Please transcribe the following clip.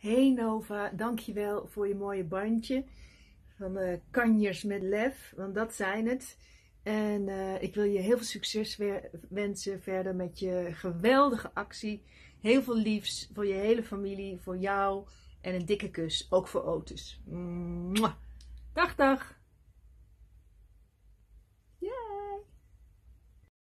Hey Nova, dankjewel voor je mooie bandje van uh, kanjers met lef, want dat zijn het. En uh, ik wil je heel veel succes wensen verder met je geweldige actie. Heel veel liefs voor je hele familie, voor jou en een dikke kus, ook voor Otis. Mwah. Dag dag!